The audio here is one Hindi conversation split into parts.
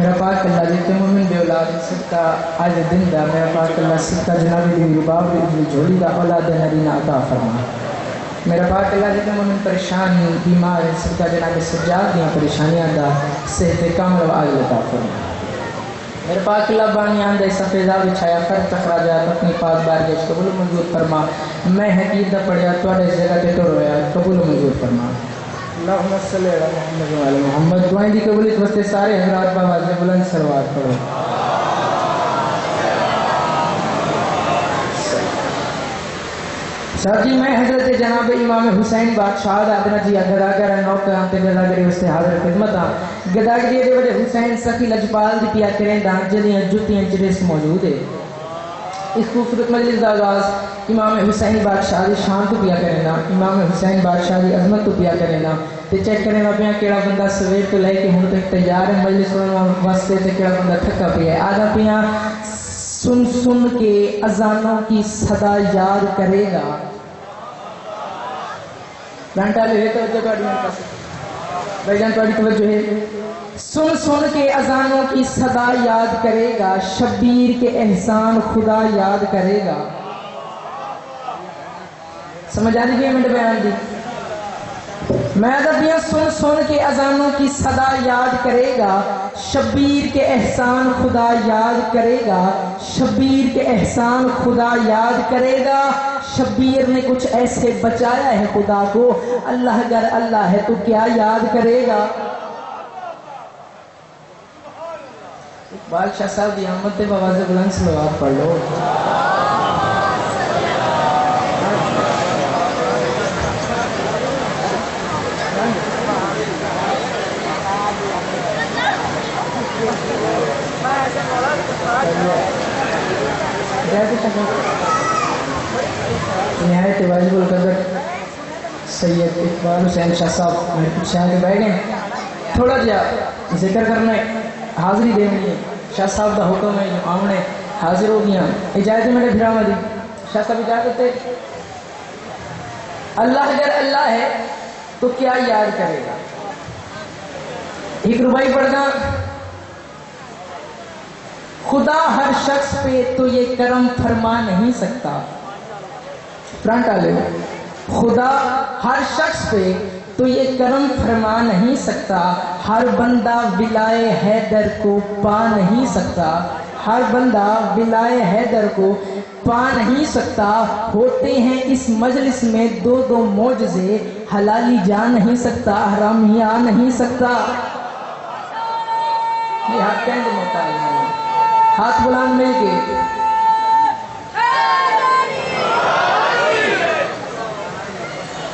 मेरा पाक अल्लाह जितने मोमिन बे औलाद सदका आज दिन दा मेरा पाक अल्लाह सदका जनाबी दी रुबाब दी झोली दा औलाद नरीना अता फरमा। मेरा पाक अल्लाह जितने मोमिन परेशान बीमार सदका जनाब सज्जाद दी परेशानियाँ दा सेहत कामिल व आजिल अता फरमा। मेरे पाक अल्लाह बानी आंदे सफेदा बिछाया खर तखराजात अपनी पाक बारगश कबूल मंजूर फरमा। मैं हकीर दा पढ़िया तोड़े जगह ते तो रोया कबूल मंजूर फरमा। मुहम्मद दुआएँ दी कबूलियत वास्ते सारे हजरात बावाज़ बुलंद सलवात पढ़ो। सर जी मैं हज़रत जनाब इमाम हुसैन बादशाह आदना जी गदागर नौकर ते गदागरी वास्ते हाजिर खिदमत हाँ। गदागरी दे वडे हुसैन सखी लजपाल दी पिया करें दान जदियाँ जुतियाँ जरेस मौजूद है। इस खूबसूरत मजलिस का आगाज़ इमाम हुसैन बादशाह की शान तो पिया करेना इमाम हुसैन बादशाह की अजमत तो पिया करेना ते चेक करेना पिया केड़ा बंदा सवेर तो लेके हुन तक तैयार है मजलिस सुनने वास्ते ते केड़ा बंदा थका पिया आधा पिया सुन सुन के अजानों की सदा याद करेगा। घंटा ले तो भाईजान थोड़ी तवज्जो है? सुन सुन के अजानों की सदा याद करेगा, शब्बीर के एहसान खुदा याद करेगा। समझ आ रही है मिनट बयान दी मैं दबिया सुन सुन के अजानों की सदा याद करेगा, शब्बीर के एहसान खुदा याद करेगा, शब्बीर के एहसान खुदा याद करेगा। शब्बीर ने कुछ ऐसे बचाया है खुदा को, अल्लाह अगर अल्लाह है तो क्या याद करेगा? बादशाह साहब की अहमद बाबा बुलंद सलवार पढ़ लो। नहायत वाजिबुल कदर, सैयद इकबाल हुसैन शाह साहब मेरे पीछे आके बैठ गए थोड़ा जहा ज़िक्र करना है हाजिरी देनी है शाह साहब का हुक्म है आमने हाजिर हो गया इजाज़त मेरे फिर दी शाह साहब इजाज़त है अल्लाह अगर अल्लाह है तो क्या याद करेगा? एक रुबाई पढ़ना। खुदा हर शख्स पे तो ये करम फरमा नहीं सकता। फ्रंट वाले खुदा हर शख्स पे तो ये करम फरमा नहीं सकता। हर बंदा विलाए हैदर को पा नहीं सकता। हर बंदा विलाए हैदर को पा नहीं सकता। होते हैं इस मजलिस में दो दो मोजे हलाली जा नहीं सकता, हरामी आ नहीं सकता। हाथ कैंड होता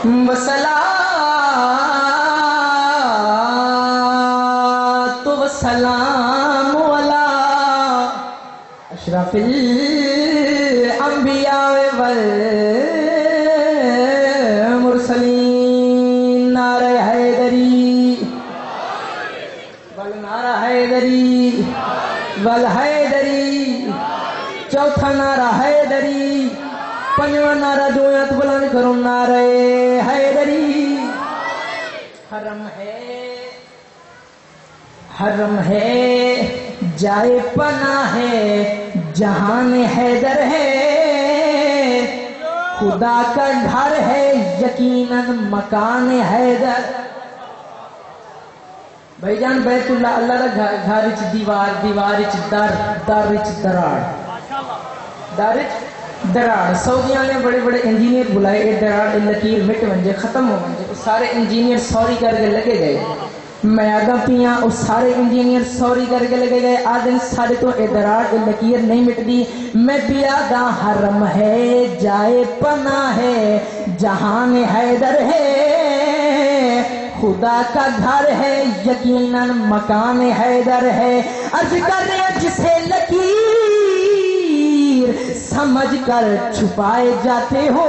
वसलात, वसलाम वाला। अशरफिल अंबिया वल मुरसलीन, नारे हैदरी। वल नारा हैदरी, वल हैदरी। चौथा नारा हैदरी, पंजवा नारा जो बुलंद करो, नारे हैदरी हरम है हरम है, जाए पना है, जहान हैदर है। खुदा का घर है, यकीनन मकान हैदर। भाईजान, बैतुल्ला, अल्लाह का घर घर च दीवार दीवार च दर दर च दराड़। दर च दराड़। सऊदिया ने बड़े बड़े इंजीनियर बुलाए दराड़ लकीर मिट वंजे, खत्म हो वंजे। सारे इंजीनियर सॉरी करके लगे गए। मैं पिया सारे इंजीनियर सॉरी करके लगे गए। आदन सारे तो लकीर नहीं मिटदी मैं हरम है, जाए पना है, जहान हैदर है। खुदा का घर है, यकीनन मकान हैदर है। अर्ज़ कर जिसे लकीर समझ कर छुपाए जाते हो।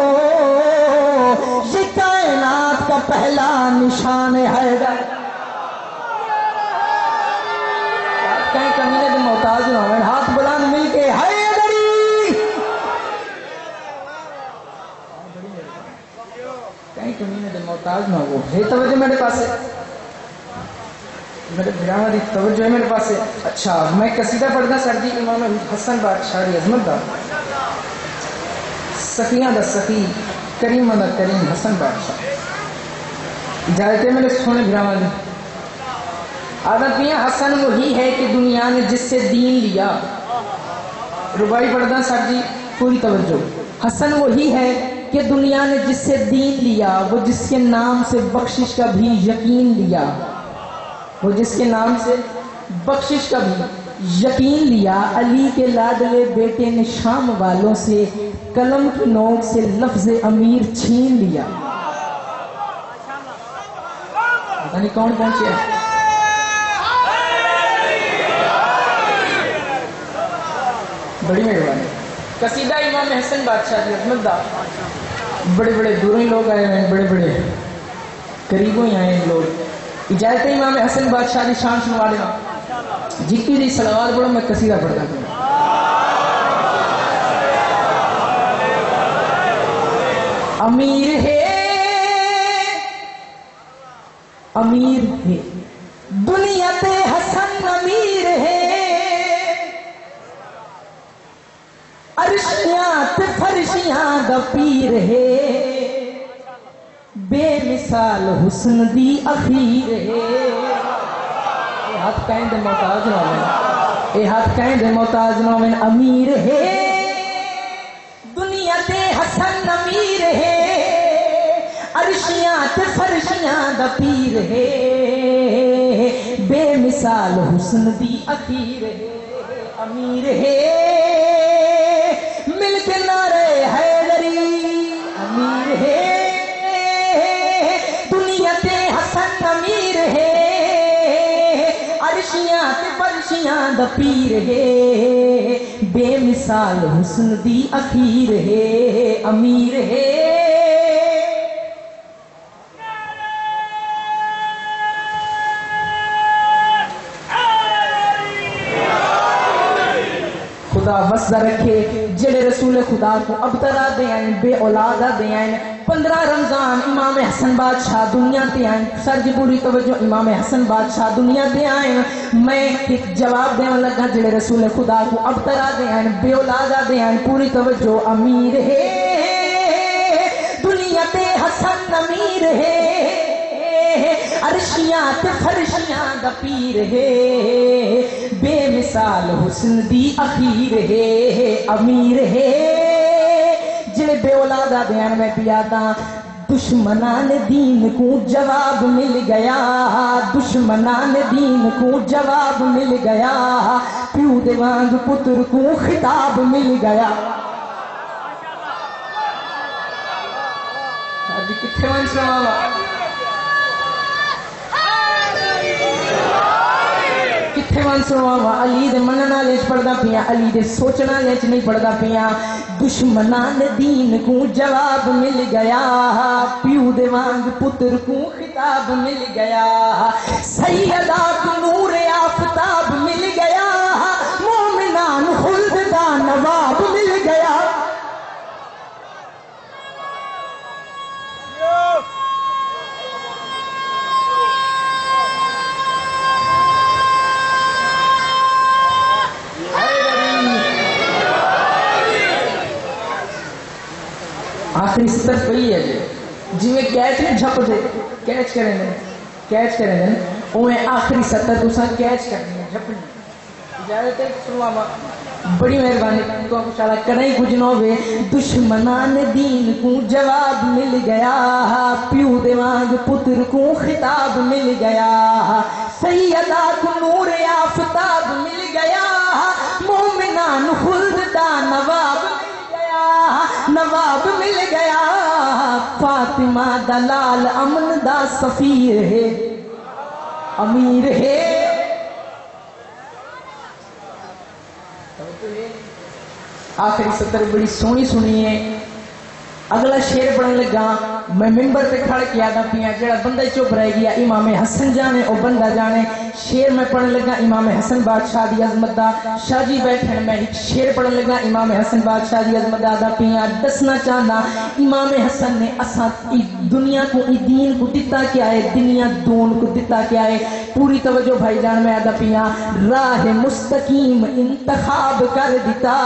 ये कायनात का पहला निशान हैदर। कहीं कमीने के मोहताज ना हो हाथ बुलंद मिलके हैदरी कहीं कमीने के मोहताज ना हो हे तवज्जो मेरे पास तवज्जो मेरे पास अच्छा मैं कसीदा पढ़दा सर जी इमाम हसन बादशाह दी अजमत सखियाँ दा सखी, करीम दा करीम हसन बादशाह। है मेरे सोने बिरामा दी आदत पिया हसन वही है कि दुनिया ने जिससे दीन लिया। रुबाई पढ़दा सर जी, पूरी तवज्जो। हसन वही है कि दुनिया ने जिससे दीन लिया, वो जिसके नाम से बख्शिश का भी यकीन लिया। वो जिसके नाम से बख्शिश का भी यकीन लिया, अली के लाडले बेटे ने शाम वालों से कलम की नोक से लफ्ज अमीर छीन लिया। पता नहीं कौन पहुँचे बड़ी मेहरबानी कसीदा इमाम हसन बादशाह की अजमत दा। बड़े बड़े दूरों ही लोग आए हैं बड़े बड़े करीबों ही आए हैं लोग। इजाज़त इमाम हसन बादशाह की शान सुनवा देना। जिक्की दी सलवार पढ़ो मैं कसीदा पढ़ता हूँ। अमीर है। अमीर है। दुनिया पे हसन अमीर अरशियाँ ते फरशियाँ दा पीर है। बेमिसाल हुस्न दी अखीर है। ये हाथ कहीं दे मोहताज ना ये हाथ कहीं दे मोहताज ना अमीर है। दुनिया ते हसन अमीर है। अरशियाँ ते फरशियाँ दा पीर है। बेमिसाल हुस्न दी अखीर है। अमीर है। फरशियाँ दा पीर है। बेमिसाल हुस्न दी अखीर है। अमीर है। खुदा बसदा रखे, जेड़े रसूल खुदा को अब तरा दे बे औलादा दे पंद्रह रमज़ान इमाम हसन बादशाह दुनिया ते आइन सर जी पूरी तवज्जो, इमाम हसन बादशाह दुनिया ते आइन मैं एक जवाब देने लगा, जेड़े रसूल खुदा को अब तरा दे बे दे पूरी तवज्जो, अमीर है। दुनिया ते हसन अमीर है। अरशियाँ ते फरशियाँ दा पीर है। बेमिसाल हुस्न दी अखीर है। अमीर है। जेड़े बेऔलादा बयान में पिया था दुश्मनान दीन को जवाब मिल गया। दुश्मनान दीन को जवाब मिल गया। प्यू दे वांग पुत्र को खिताब मिल गया। कितने वन सुनावा सुनवा अली दे मनना लेच पढ़दा पिया, अली दे सोचना लेच नहीं पढ़दा पिया। दुश्मना ने दीन को जवाब मिल गया, प्यू दे वांग पुत्र को खिताब मिल गया। सैयदा को नूर जिਵੇਂ कैच ने करें ने कैच करें ने उन्हें आखिरी सत्तर तुसा कैच करनी है झपनी इजाज़त सुनवावा बड़ी मेहरबानी। तो शाला कहीं कुछ न होवे। दुश्मनान दीन को जवाब मिल गया। प्यू दिमाग पुत्र को खिताब मिल गया। सैयदा को नूर आफताब मिल फातिमा दलाल अमन दा सफीर है। अमीर है। आखिरी सत्र बड़ी सोहनी सुनी है। अगला शेर पढ़न लगा, मैं मिंबर पे खड़ के आदा पिया, जेड़ा बंदा चुप रह गया, इमाम हसन जाने ओ बंदा जाने। शेर मैं पढ़न लगा, इमाम हसन बादशाह दी अजमत दा। शाह बैठे मैं एक शेर पढ़न लगा, इमाम हसन बादशाह दी अजमत दा पिया। दसना चाहना, इमाम हसन ने असा दुनिया को दीन को दिता क्या है? दुनिया दून को दिता क्या है? पूरी तवज्जो भाईजान, में आदा पिया। राह मुस्तकीम, इंतखाब कर दिता।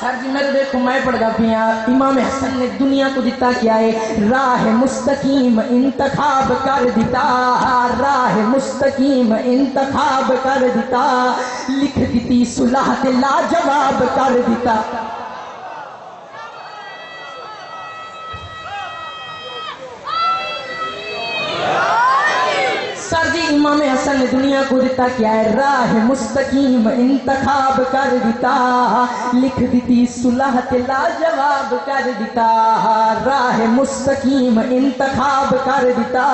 सर जी, मेरे देखो, मैं पढ़दा पिया इमाम हसन ने दुनिया को दिता क्या है? राह मुस्तकीम इंतखाब कर दिता। राह मुस्तकीम इंतखाब कर दिता। लिख दी सुलह ते लाजवाब कर दिता सर जी इमाम हसन ने दुनिया को दिता क्या है? राह मुस्तकीम इंतखाब कर दिता। लिख दी सुलह तिला जवाब कर दिता। राह मुस्तकीम इंतखाब कर दिता।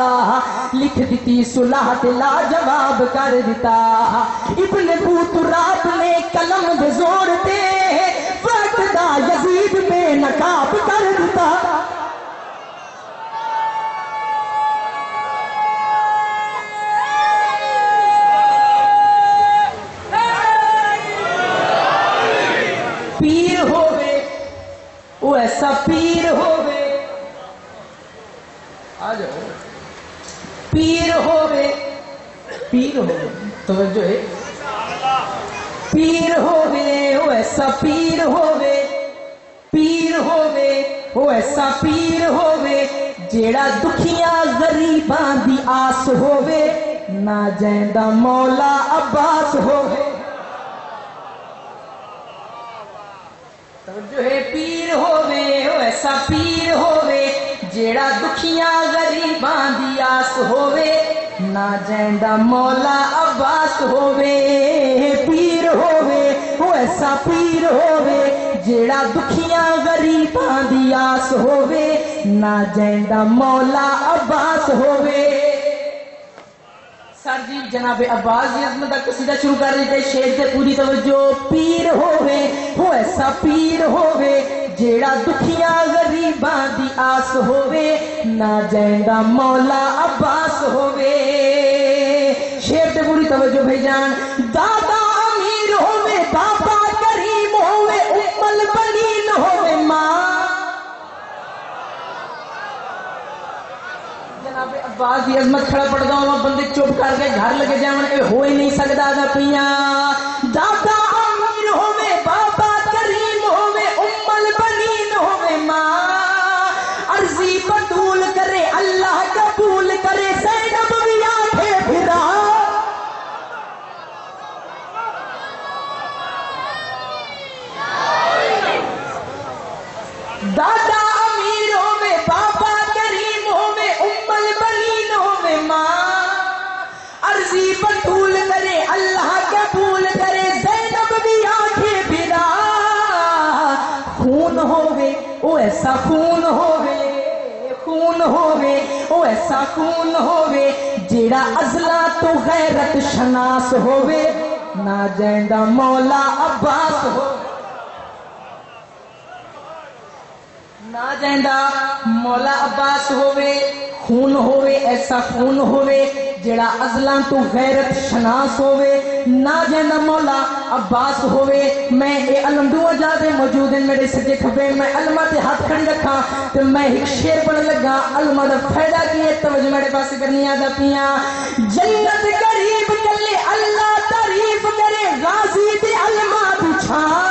लिख दी सुलह तिला जवाब कर दिता। इब्न बूतुराब ने कलम दे ज़ोर वक्त दा यजीद में नकाब कर दिता पीर होवे ऐसा पीर होवे। आ जाओ। पीर होवे। पीर होवे। तो है। पीर होवे, वो ऐसा पीर होवे। पीर होवे, वो ऐसा पीर होवे, जेड़ा दुखिया गरीबां दी आस होवे। ना जैंदा मौला अब्बास होवे। जो पीर होवे ऐसा पीर होवे, जेड़ा दुखिया गरीबां आस होवे, ना जैंदा मौला अब्बास होवे। पीर होवे ऐसा पीर होवे, जेड़ा दुखिया गरीबां आस होवे, ना जैंदा मौला अब्बास होवे। सर जी, जनाब अब्बास अजमत का कसीदा शुरू कर देते शेर से पूरी तवज्जो। पीर होवे, हो ऐसा पीर होवे, जेड़ा दुखिया, गरीबां दी आस होवे। ना जैंदा मौला अब्बास होवे। शेर से पूरी तवज्जो भेजान दादा अब्बास की अजमत खड़ा पड़ गया बंदे चुप करके घर लगे जावन ये हो ही नहीं सकता पिया दादा ना जांदा मौला अब्बास होवे, खून होवे, ऐसा खून होवे, जेड़ा अजलां तो गैरत शनास होवे। ना जांदा मौला अब्बास होवे, मैं ए अलम दुआ जादे मौजूद हैं, मेरे सजे खबे मैं अलमा ते हाथ खड़ी रखा, ते मैं एक शेर पढ़ लगा, अलमा दा फ़ायदा की है? तवज्जो मेरे पास करनी आदा पिया जन्नत करीब कल्ले अल्लाह तारीफ़ करे गाजी ते अलमा बिछा।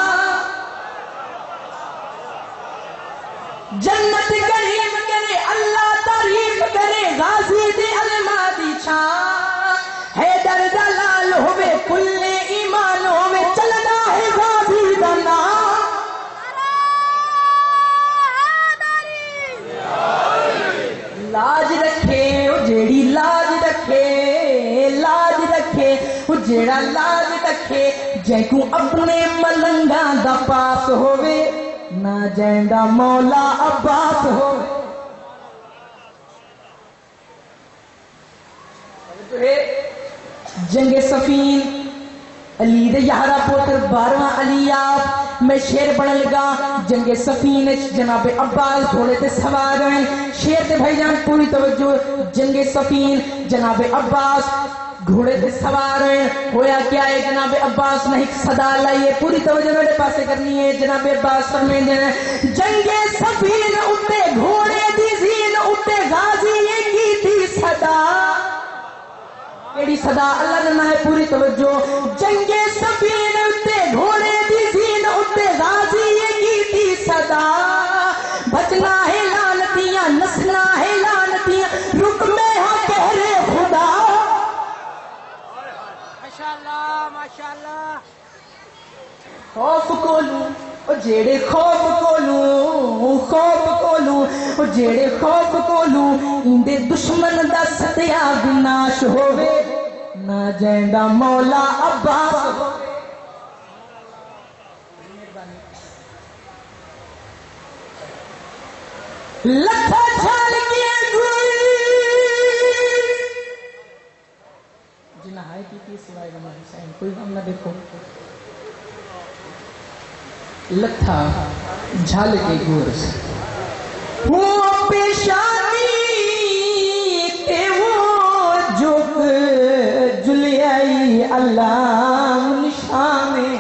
जन्नत करीब करे अल्लाह तारीफ़ करे, गाजी दे अलमादी छा है दर दलाल होवे कुल्ले ईमानों में चलदा है गाजी दा नाम। लाज रखे, ओ जेड़ी लाज रखे लाज रखे, ओ जेड़ा लाज रखे जैकू अपने मलन जैंदा मौला अब्बास होवे जंगे सफीन, अली दे यारा पुत्र बारवा अली आप मैं शेर बन लगा। जंगे सफीन, जनाबे अब्बास घोड़े ते सवार हैं। शेर ते भाईजान, पूरी तवज्जो। जंगे सफीन, जनाबे अब्बास घोड़े पे सवार होया क्या है, जनाब अब्बास ने एक सदा लाई है पूरी तवज्जो मेरे पास करनी है, जनाब अब्बास फरमाते हैं, जंगे सफीन उते घोड़े दी जीन उते गाजी ये की थी सदा। केड़ी सदा? अल्लाह ने ना है पूरी तवज्जो। जंगे खौफ कोलू ओ जेड़े खौफ कोलू खौफ कोलू ओ जेड़े खौफ कोलू इंदे दुश्मन दा सत्या विनाश होवे, ना जैंदा मौला अब्बास लखा छाल के जिना हाय की सिवाय गमा हुसैन, कोई गम ना देखो। लथा झाल के गोर से। वो पेशानी वो जुग जुलियाई अल्लाह निशाने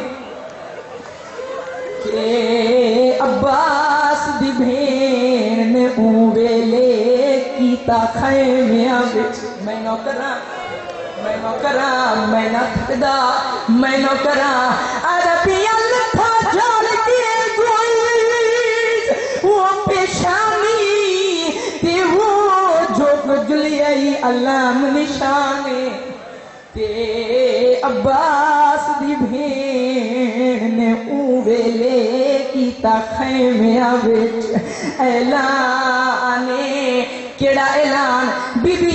के अब्बास दी भेण ने ऊवेले कीता खैमिया विच मैं नौकरा मैं नौकरा, मैं ना थकदा, मैं नौकरा अल्लाह निशाने, ते अब्बास दी भेण ने ऊवेले कीता खैमिया विच ऐलाने केड़ा ऐलान? बीबी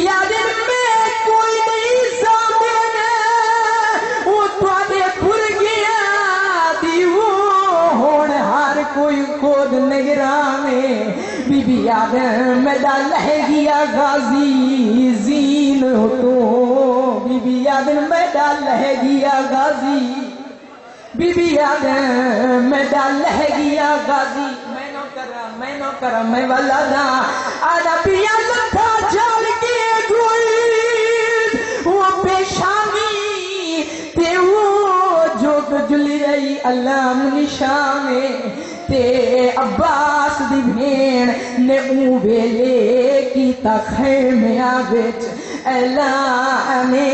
याद मेरा लह गया गाजी, जीन तो बीबी याद मेरा लह गाजी। बीबी याद मेरा लह गाजी। मैं नो करा, मैं वाला ना। आदा पिया लथा जाल के कोई। वो पेशानी ते वो जो गुजलियाई अल्लाह निशाने ते अब्बास दी भेण ने ऊ वेले कीता खैमिया विच। ऐलाने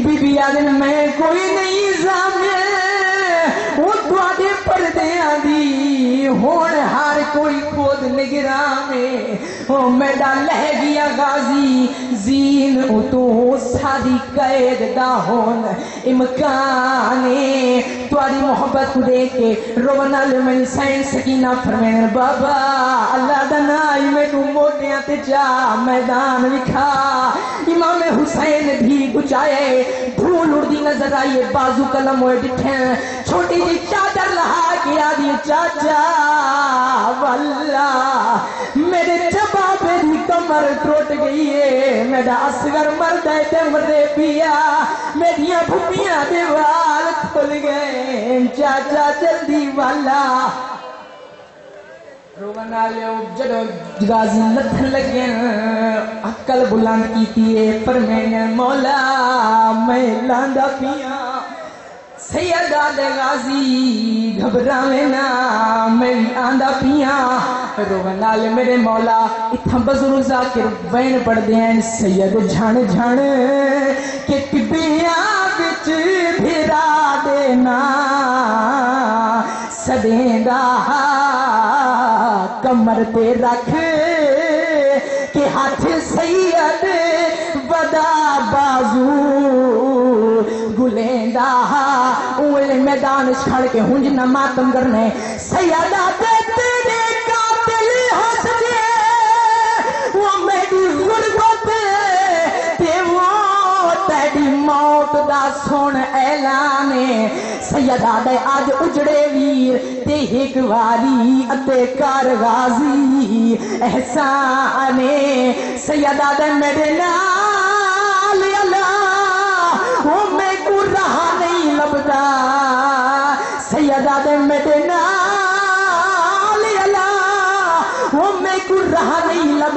बीबी आदन मैं कोई नहीं जामे। वो पर दे दी होण हर कोई खोद निगराने। ओ मेरा लह गया गाजी, जीन उतो सादी कैद दा होन इमकाने। तुआरी मोहब्बत को देख के रोवन वाले मेरी सैन सकीना फरमाने, बाबा, अल्लाह दा नाई मैनू मोटियाँ ते जा, मैदान विखा। इमाम हुसैन भी गुचाए धूल उड़दी नज़र आई बाजू कलम होए डिठे। छोटी जी चादर लहा के आदि चाचा। वल्ला, मेरे जबाबे दी कमर टूट गई है। मेरा असगर मर गए ते मरे पिया। मेरिया भुपियाँ दे वाल खुल गए। चाचा जल्दी वाला। गाजी लथन लगे। अकल बुलंद की पर मैंने मौला, मैं लांदा पिया। सैयदा घबरावे ना। मैं आंदा पिया रोवन मेरे मौला, इत्थां बुज़ुर्ग जाकिर पढ़दे हैं, सैयद झण के भिरा देना सदेंदा कमर ते रख। के हाथ सैयद मैदान छड़ के हुंज न मातम करने सैयदा दे कातिल हंस गए वो मेरी गुरबत ते वो तेरी मौत दा सुन ऐलाने सैयदा दे अज उजड़े वीर, ते एक वारी अते कर गाजी एहसाने सैयदा दे मेरे नाल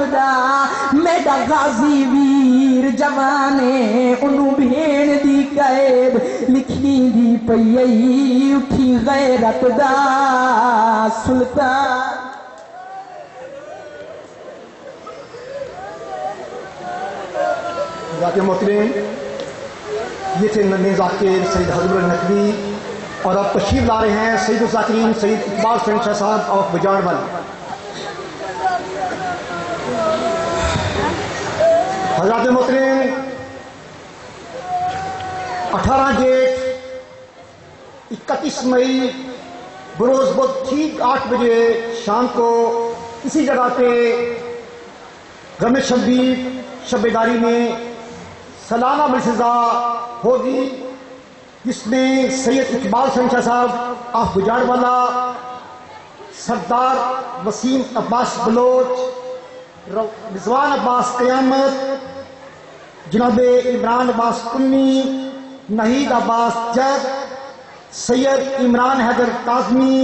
लबदा मेरा गाजी वीर जवाने उन्नू भेण दी कैद, लिखी दी पई उठी गैरत दा ये थे नन्हे जाकिर सईद हजबर नकवी, और अब तशरीफ़ ला रहे हैं सईद जाकिरीन, सईद इकबाल फिर शाह साहब ऑफ़ बुजारबल हज़रत मोहतरीन अठारह डेट इकतीस मई, बरोज बुध ठीक आठ बजे शाम को इसी जगह पे गम शब्बीर शबेदारी में सलाना मलसजा होगी, जिसमें सैयद इकबाल संशा साहब, आफ गुजारवाला, सरदार वसीम अब्बास बलोच रिजवान अब्बास क्यामत जनाब इमरान अब्बास कुन्नी नहीद अब्बास जग सैयद इमरान हैदर काजमी